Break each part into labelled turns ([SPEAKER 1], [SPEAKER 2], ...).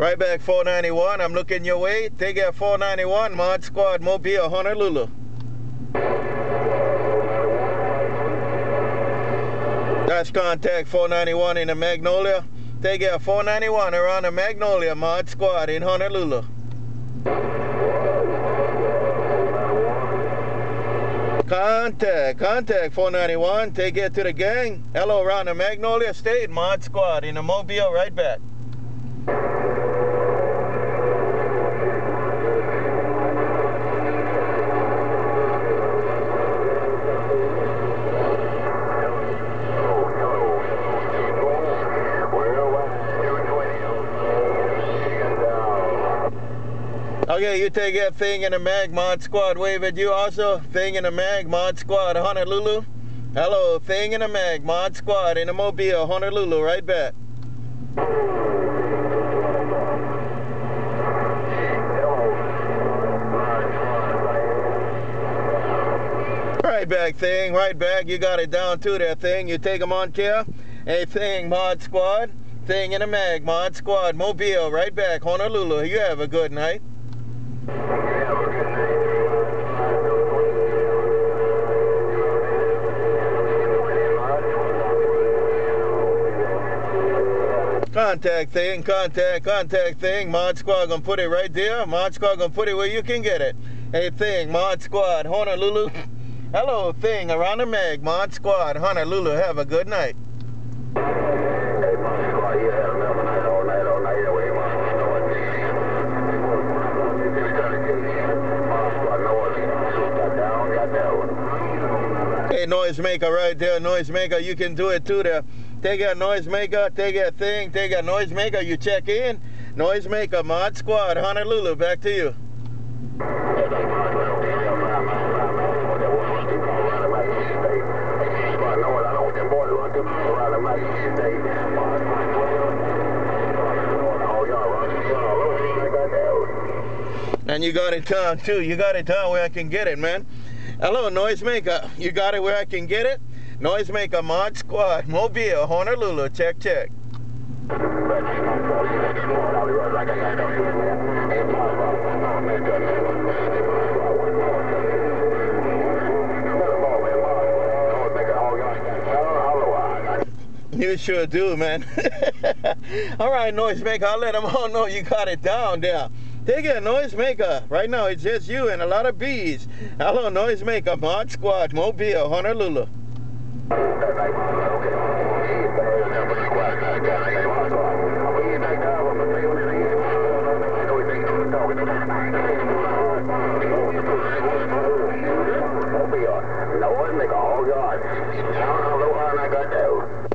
[SPEAKER 1] Right back 491. I'm looking your way. Take it 491. Mod Squad Mobile Honolulu. That's contact 491 in the Magnolia. Take it 491 around the Magnolia Mod Squad in Honolulu. Contact, contact 491. Take it to the gang. Hello, around the Magnolia State Mod Squad in the Mobile. Right back. Okay, you take that thing in the mag mod squad. Wave at you also. Thing in the mag mod squad, Honolulu. Hello, thing in the mag mod squad in the mobile, Honolulu. Right back. Right back thing, right back. You got it down to that thing. You take them on care. Hey thing, mod squad. Thing in the mag, mod squad, mobile, right back, Honolulu. You have a good night. Contact thing, contact, contact thing. Mod Squad gonna put it right there. Mod Squad gonna put it where you can get it. Hey thing, Mod Squad, Honolulu. Hello thing, around the mag, Mod Squad, Honolulu. Have a good night.
[SPEAKER 2] Hey, Mod Squad, you have another night all night, all night. Away, Mod Squad, Just got a case. Mod Squad, North. Shoot, got down, got down.
[SPEAKER 1] Hey, noisemaker right there, noisemaker. You can do it too there. Take that noisemaker, take that thing, take that noisemaker. You check in. Noisemaker, Mod Squad, Honolulu. Back to you. And you got it down too. You got it down where I can get it, man. Hello, noisemaker. You got it where I can get it? Noisemaker Mod Squad, Mobile, Honolulu. Check, check. You sure do, man. all right, noisemaker. I'll let them all know you got it down there. Take it, noisemaker. Right now, it's just you and a lot of bees. Hello, noisemaker. Mod Squad, Mobile, Honolulu.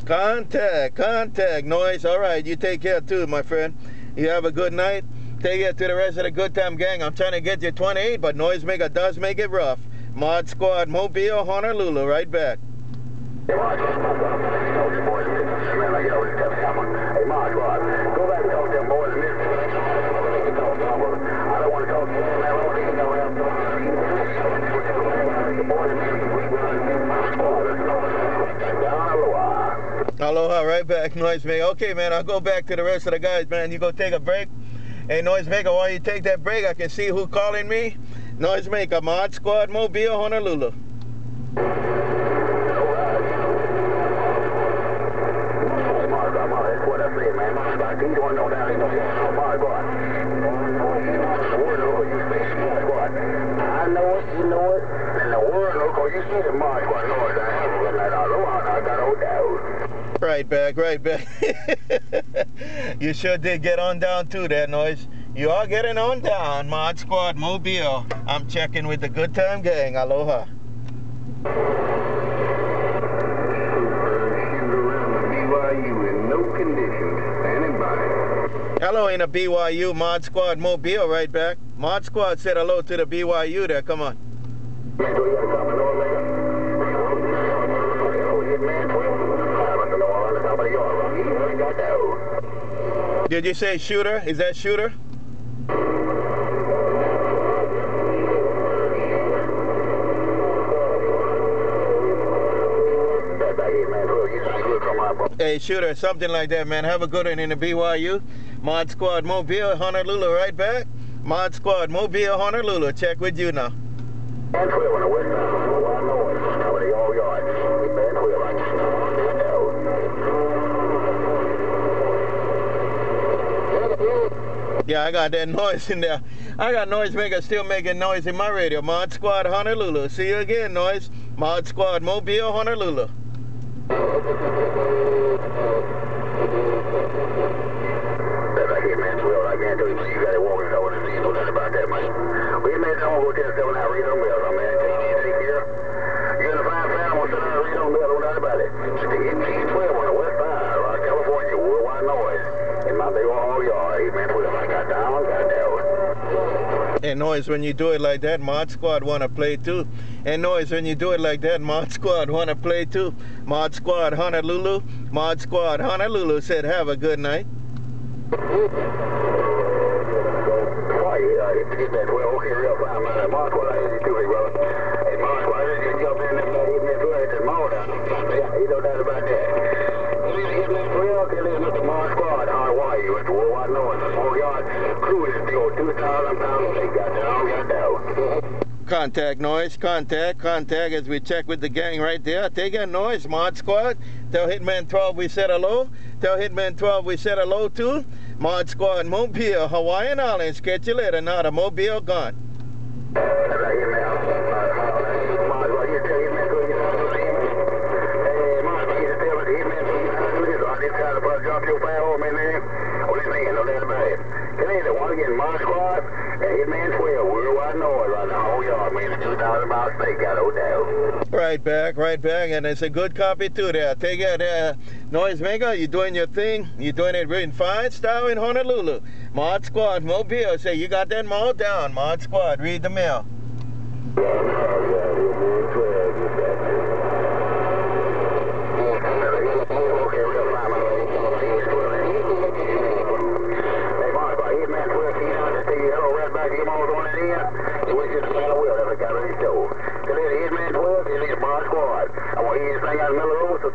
[SPEAKER 1] Contact, contact, noise. All right, you take care too, my friend. You have a good night. Take it to the rest of the good time gang. I'm trying to get you 28, but noisemaker does make it rough. Mod Squad, Mobile, Honolulu, right back. Aloha, right back, noise noisemaker. Okay, man, I'll go back to the rest of the guys, man. You go take a break. Hey, noisemaker, while you take that break, I can see who calling me. Noisemaker, Mod Squad, Mobile, Honolulu.
[SPEAKER 2] I know it, you know it, the world you see the Squad noise. I have a good night. Aloha, I got no doubt.
[SPEAKER 1] Right back, right back. you sure did get on down to that noise. You are getting on down, Mod Squad, Mobile. I'm checking with the Good Time Gang. Aloha. Hello in the BYU Mod Squad Mobile right back. Mod Squad said hello to the BYU there. Come on. Did you say shooter? Is that shooter? Hey, shooter, something like that, man. Have a good one in the BYU. Mod Squad Mobile, Honolulu, right back. Mod Squad Mobile, Honolulu. Check with you now. Yeah, I got that noise in there. I got noise maker still making noise in my radio. Mod Squad Honolulu. See you again, noise. Mod Squad Mobile Honolulu.
[SPEAKER 2] That's like it, man. 12, I can't tell you, you got it walking over the sea. No about that, man. We made tell seven out man. Take it easy here. You're in the fine plan, I'm gonna sit down and read on bills, no doubt about it. It's 12 on the west side, right? California, worldwide noise. In my big old yard, man. 12, I got down, got down.
[SPEAKER 1] And noise when you do it like that, Mod Squad wanna play too. And noise when you do it like that, Mod Squad wanna play too. Mod Squad Honolulu, Mod Squad Honolulu said have a good night. Contact noise, contact, contact as we check with the gang right there. Take that noise, Mod Squad. Tell Hitman 12 we said hello. Tell Hitman 12 we said hello too. Mod Squad, Mobile, Hawaiian Islands. Catch you later. The Mobile gone.
[SPEAKER 2] That's right, hit me out. Mark, why you tell Hitman 12 you know how to do this? Hey, Mark, why you just tell Hitman 12 you know how to do this? I just tried to put a drop your fire home in there. Oh, this man, no doubt about it. Can I one again, Mod Squad and Hitman 12, worldwide noise right now. Oh, y'all, man, the 2,000 miles state got no doubt.
[SPEAKER 1] Right back, right back, and it's a good copy too there. Take it, uh, noise maker. You doing your thing. You doing it in fine style in Honolulu. Mod Squad, Mobile. Say you got that mall down. Mod Squad, read the mail.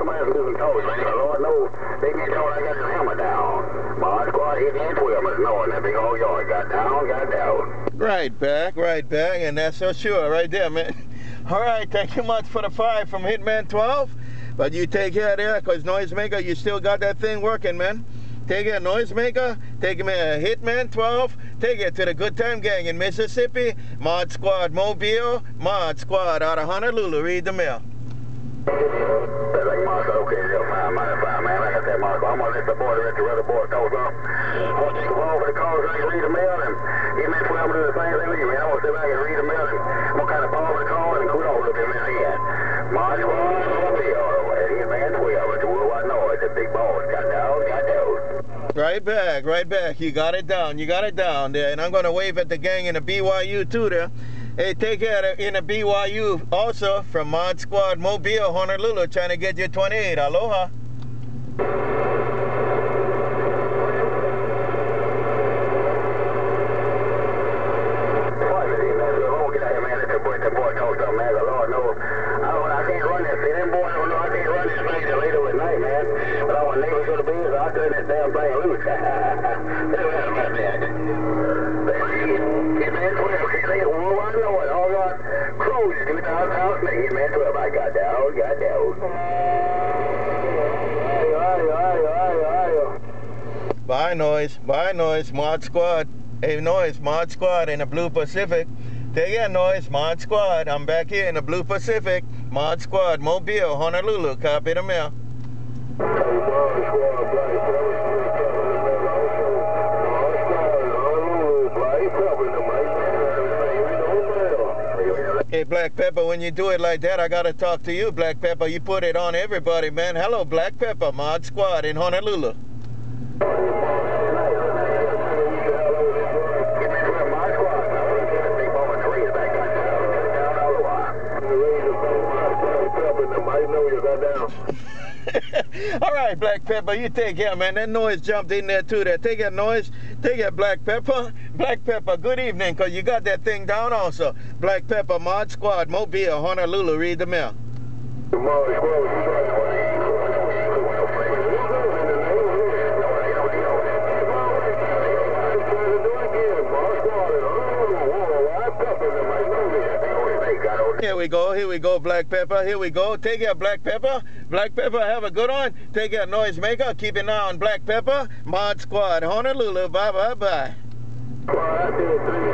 [SPEAKER 2] Some toes, man. The Lord knows they I got hammer down. Bar squad hit man 12, but knowing that big old yard got down, got down.
[SPEAKER 1] Right back, right back, and that's for sure, right there, man. All right, thank you much for the five from Hitman 12. But you take care there, because Noisemaker, you still got that thing working, man. Take it, Noisemaker. Take me a Hitman 12. Take it to the Good Time Gang in Mississippi. Mod Squad Mobile. Mod Squad out of Honolulu. Read the mail.
[SPEAKER 2] That's like Mark, okay, real fine, man, fine, man. Like I said, The boy, let uh, the a ball for the calls, I can read the mail, and he meant to do the same thing you, sit back and read the mail, and I'm kind of ball the call, and quit over to him again. Mark, well, and he man 12, it's a worldwide noise, the big boss, got down, got down.
[SPEAKER 1] Right back, right back. You got it down. You got it down there. And I'm going to wave at the gang in the BYU too there. Hey, take care in the BYU also from Mod Squad Mobile, Honolulu, trying to get you 28. Aloha.
[SPEAKER 2] What is he, man? Look, oh, get out here, man. Let the boy, the boy talk to him, man. The Lord knows. I don't, I can't run this. See, them boys don't know I can't run this thing till later at night, man. But I want neighbors to be, so I turn this damn thing loose. Look at that, man. Get man 12, okay, they well, I know it. All got crows, 2,000 pounds, man. man 12, I got down, got down. Aye, aye, aye, aye, aye.
[SPEAKER 1] Bye, Noise. Bye, Noise. Mod Squad. Hey, Noise. Mod Squad in the Blue Pacific. Take care, Noise. Mod Squad. I'm back here in the Blue Pacific. Mod Squad. Mobile, Honolulu. Copy the mail. Hey, Black Pepper, when you do it like that, I gotta talk to you, Black Pepper. You put it on everybody, man. Hello, Black Pepper, Mod Squad in Honolulu. All right, Black Pepper, you take care, man. That noise jumped in there too. There, take that noise. Take that Black Pepper. Black Pepper, good evening, because you got that thing down also. Black Pepper, Mod Squad, Mobile, Honolulu, read the mail. Mod Squad, Here we go, here we go, Black Pepper, here we go. Take care, Black Pepper. Black Pepper, have a good one. Take care, Noisemaker. Keep an eye on Black Pepper. Mod Squad, Honolulu. Bye, bye, bye.
[SPEAKER 2] Well.